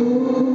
Ooh.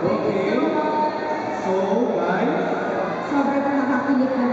porque eu sou mais. Só vai para a